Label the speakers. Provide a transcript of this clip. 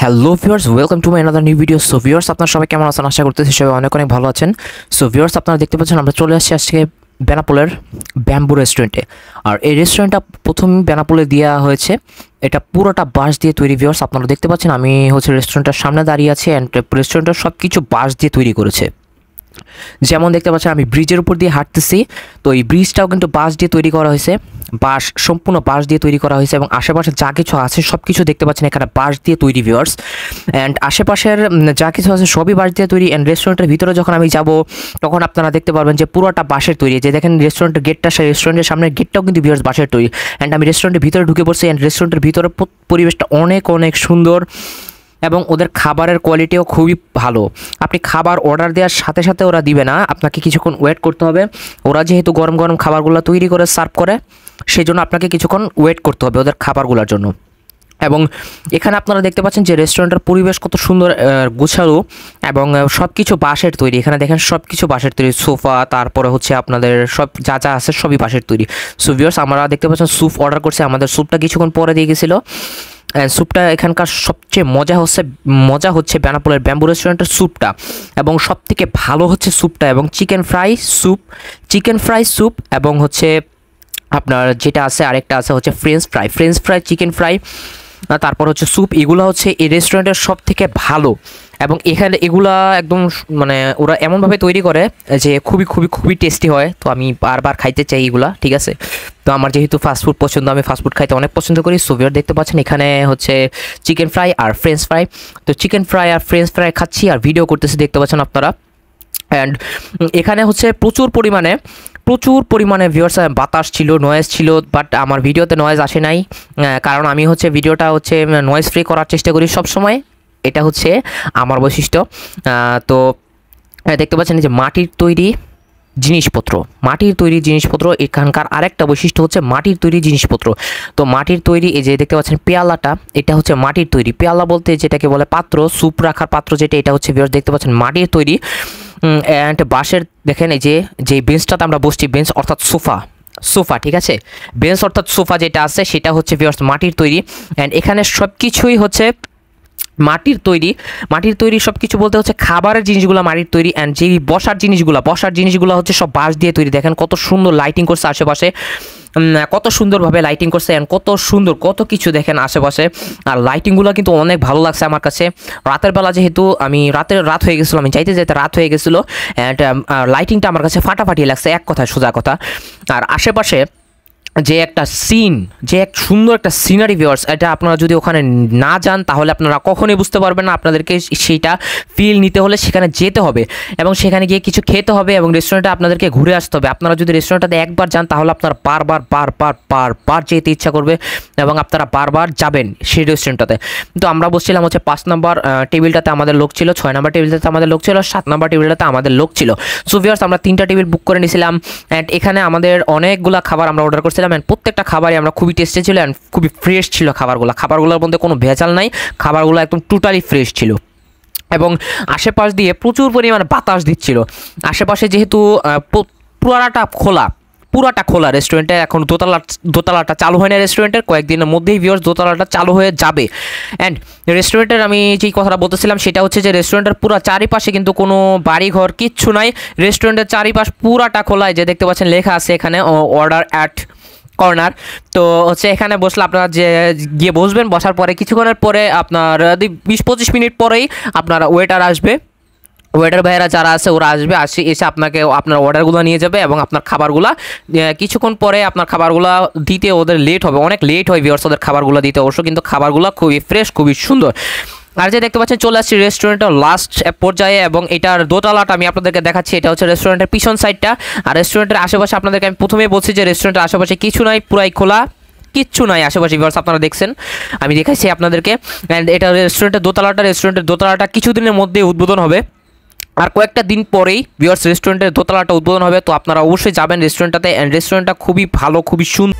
Speaker 1: Hello viewers welcome to my another new video so viewers আপনারা সবাই কেমন আছেন? আশা করতেছি সবাই অনেক অনেক ভালো আছেন। সো ভিউয়ার্স আপনারা দেখতে পাচ্ছেন, আমরা চলে আসছি আজকে বেনাপোলের ব্যাম্বু রেস্টুরেন্টে আর এই রেস্টুরেন্টটা প্রথম বেনাপোলে দেওয়া হয়েছে। এটা পুরোটা বাঁশ দিয়ে তৈরি ভিউয়ার্স আপনারা দেখতে পাচ্ছেন, আমি হচ্ছে রেস্টুরেন্টটার সামনে দাঁড়িয়ে আছি অ্যান্ড রেস্টুরেন্টটা সব কিছু বাঁশ দিয়ে তৈরি করেছে। যেমন দেখতে পাচ্ছেন, আমি ব্রিজের উপর দিয়ে হাঁটতেছি। তো এই ব্রিজটাও কিন্তু বাঁশ দিয়ে তৈরি করা হয়েছে। বাঁশ, সম্পূর্ণ বাঁশ দিয়ে তৈরি করা হয়েছে এবং আশেপাশে যা কিছু আছে সব কিছু দেখতে পাচ্ছেন এখানে বাঁশ দিয়ে তৈরি ভিউয়ার্স অ্যান্ড আশেপাশের যা কিছু আছে, সবই বাঁশ দিয়ে তৈরি। অ্যান্ড রেস্টুরেন্টের ভিতরে যখন আমি যাব, তখন আপনারা দেখতে পারবেন যে পুরোটা বাঁশের তৈরি। যে দেখেন রেস্টুরেন্টের গেটটা সেই রেস্টুরেন্টের সামনের গেটটাও কিন্তু ভিউয়ার্স বাঁশের তৈরি। অ্যান্ড আমি রেস্টুরেন্টের ভিতরে ঢুকে পড়ছি। অ্যান্ড রেস্টুরেন্টের ভিতরে পরিবেশটা অনেক অনেক সুন্দর। এবং ওদের খাবারের কোয়ালিটিও খুবই ভালো। আপনি খাবার অর্ডার দেওয়ার সাথে সাথে ওরা দিবে না। আপনাকে কিছুক্ষণ ওয়েট করতে হবে। ওরা যেহেতু গরম গরম খাবারগুলো তৈরি করে সার্ভ করে সেই জন্য আপনাকে কিছুক্ষণ ওয়েট করতে হবে ওদের খাবারগুলোর জন্য। এবং এখানে আপনারা দেখতে পাচ্ছেন যে রেস্টুরেন্টের পরিবেশ কত সুন্দর গোছালো এবং সব কিছু বাঁশের তৈরি। এখানে দেখেন সব কিছু বাঁশের তৈরি। সোফা, তারপরে হচ্ছে আপনাদের সব যা যা আছে সবই বাঁশের তৈরি। সো ভিউয়ার্স আমরা দেখতে পাচ্ছেন স্যুপ অর্ডার করছে। আমাদের স্যুপটা কিছুক্ষণ পরে দিয়ে গেছিল। স্যুপটা এখানকার সবচেয়ে মজা হচ্ছে মজা হচ্ছে বেনাপোলের ব্যাম্বু রেস্টুরেন্টের স্যুপটা। এবং সব থেকে ভালো হচ্ছে স্যুপটা এবং chicken fry soup, chicken fry soup এবং হচ্ছে আপনার যেটা আছে আরেকটা আছে হচ্ছে French fry. French fry, chicken fry, তারপর হচ্ছে স্যুপ, এগুলো হচ্ছে এই রেস্টুরেন্টের সব থেকে ভালো। এবং এখানে এগুলা একদম মানে ওরা এমনভাবে তৈরি করে যে খুবই খুবই খুবই টেস্টি হয়। তো আমি বারবার খাইতে চাই এগুলা, ঠিক আছে? তো আমার যেহেতু ফাস্টফুড পছন্দ, আমি ফাস্টফুড খাইতে অনেক পছন্দ করি। সোভিয়ার দেখতে পাচ্ছেন, এখানে হচ্ছে চিকেন ফ্রাই আর ফ্রেঞ্চ ফ্রাই তো চিকেন ফ্রাই আর ফ্রেঞ্চ ফ্রাই খাচ্ছি আর ভিডিও করতেছি, দেখতে পাচ্ছেন আপনারা। অ্যান্ড এখানে হচ্ছে প্রচুর পরিমাণে প্রচুর পরিমাণে ভিউয়ার্স বাতাস ছিল নয়েজ ছিল বাট আমার ভিডিওতে নয়েজ আসে নাই। কারণ আমি হচ্ছে ভিডিওটা হচ্ছে নয়েজ ফ্রি করার চেষ্টা করি সব সময় এটা হচ্ছে আমার বৈশিষ্ট্য। তো দেখতে পাচ্ছেন যে মাটির তৈরি জিনিসপত্র। মাটির তৈরি জিনিসপত্র, এখানকার আরেকটা বৈশিষ্ট্য হচ্ছে মাটির তৈরি জিনিসপত্র। তো মাটির তৈরি, এই যে দেখতে পাচ্ছেন পেয়ালাটা, এটা হচ্ছে মাটির তৈরি। পেয়ালা বলতে যেটাকে বলে পাত্র, স্যুপ রাখার পাত্র যেটা, এটা হচ্ছে দেখতে পাচ্ছেন মাটির তৈরি। অ্যান্ড বাঁশের, দেখেন এই যে যে বেঞ্চটাতে আমরা বসছি, বেঞ্চ অর্থাৎ সোফা। সোফা, ঠিক আছে? বেঞ্চ অর্থাৎ সোফা যেটা আছে, সেটা হচ্ছে viewers মাটির তৈরি। অ্যান্ড এখানে সব কিছুই হচ্ছে মাটির তৈরি মাটির তৈরি সব কিছু বলতে হচ্ছে খাবারের জিনিসগুলো মাটির তৈরি অ্যান্ড যেই বসার জিনিসগুলো বসার জিনিসগুলো হচ্ছে সব বাঁশ দিয়ে তৈরি। দেখেন কত সুন্দর লাইটিং করছে আশেপাশে। কত সুন্দরভাবে লাইটিং করছে অ্যান্ড কত সুন্দর, কত কিছু দেখেন আশেপাশে। আর লাইটিংগুলো কিন্তু অনেক ভালো লাগছে আমার কাছে। রাতের বেলা যেহেতু আমি রাতের রাত হয়ে গেছিল, আমি যাইতে যাইতে রাত হয়ে গেছিল অ্যান্ড লাইটিংটা আমার কাছে ফাটাফাটি লাগছে, এক কথা সোজা কথা। আর আশেপাশে যে একটা সিন যে এক সুন্দর একটা সিনারি ভিউয়ার্স এটা আপনারা যদি ওখানে না যান, তাহলে আপনারা কখনোই বুঝতে পারবেন না। আপনাদেরকে সেইটা ফিল নিতে হলে সেখানে যেতে হবে এবং সেখানে গিয়ে কিছু খেতে হবে এবং রেস্টুরেন্টে আপনাদেরকে ঘুরে আসতে হবে। আপনারা যদি রেস্টুরেন্টটাতে একবার যান, তাহলে আপনারা বারবার বারবার বারবার যেতে ইচ্ছা করবে এবং আপনারা বারবার যাবেন সেই রেস্টুরেন্টটাতে তো আমরা বসছিলাম হচ্ছে পাঁচ নম্বর টেবিলটাতে আমাদের লোক ছিল, ছয় নম্বর টেবিলটাতে আমাদের লোক ছিল সাত নম্বর টেবিলটাতে আমাদের লোক ছিল। সো ভিউয়ার্স আমরা তিনটা টেবিল বুক করে নিয়েছিলাম অ্যান্ড এখানে আমাদের অনেকগুলা খাবার আমরা অর্ডার করছিলাম। অ্যান্ড প্রত্যেকটা খাবারই আমরা খুবই টেস্টি ছিল অ্যান্ড খুবই ফ্রেশ ছিল খাবারগুলো। খাবারগুলোর মধ্যে কোনো ভেজাল নাই, খাবারগুলো একদম টোটালি ফ্রেশ ছিল। এবং আশেপাশ দিয়ে প্রচুর পরিমাণ বাতাস দিচ্ছিল। আশেপাশে যেহেতু পুরাটা খোলা পুরাটা খোলা রেস্টুরেন্টে এখন দোতলা, দোতলাটা চালু হয় না রেস্টুরেন্টের কয়েকদিনের মধ্যেই ভিওর্স দোতলাটা চালু হয়ে যাবে। অ্যান্ড রেস্টুরেন্টের আমি যেই কথাটা বলতেছিলাম, সেটা হচ্ছে যে রেস্টুরেন্টের পুরো চারিপাশে কিন্তু কোনো বাড়িঘর, কিচ্ছু নাই। রেস্টুরেন্টের চারিপাশ পুরাটা খোলায় যে দেখতে পাচ্ছেন লেখা আছে এখানে অর্ডার অ্যাট কর্নার। তো হচ্ছে এখানে বসলে আপনারা যে, গিয়ে বসবেন, বসার পরে কিছুক্ষণের পরে আপনার বিশ পঁচিশ মিনিট পরেই আপনার ওয়েটার আসবে। ওয়েটার ভাইয়েরা যারা আছে, ওরা আসবে, আসে, এসে আপনাকে, আপনার অর্ডারগুলো নিয়ে যাবে এবং আপনার খাবারগুলো কিছুক্ষণ পরে আপনার খাবারগুলো দিতে ওদের লেট হবে। অনেক লেট হয় ভিওর্স ওদের খাবারগুলো দিতে অবশ্য, কিন্তু খাবারগুলো খুবই ফ্রেশ খুবই সুন্দর। আর যে দেখতে পাচ্ছেন, চলে আসছি রেস্টুরেন্টের লাস্ট পর্যায়ে এবং এটার দোতলাটা আমি আপনাদেরকে দেখাচ্ছি। এটা হচ্ছে রেস্টুরেন্টের পিছন সাইডটা আর রেস্টুরেন্টের আশেপাশে আপনাদেরকে আমি প্রথমেই বলছি যে রেস্টুরেন্টের আশেপাশে কিছু নাই, পুরাই খোলা, কিচ্ছু নাই আশেপাশে ভিউয়ার্স আপনারা দেখছেন। আমি দেখাইছি আপনাদেরকে। অ্যান্ড এটা রেস্টুরেন্টের দোতলাটা রেস্টুরেন্টের দোতলাটা কিছুদিনের মধ্যেই উদ্বোধন হবে। আর কয়েকটা দিন পরেই ভিউয়ার্স রেস্টুরেন্টের দোতলাটা উদ্বোধন হবে। তো আপনারা অবশ্যই যাবেন রেস্টুরেন্টটাতে অ্যান্ড রেস্টুরেন্টটা খুবই ভালো, খুবই সুন্দর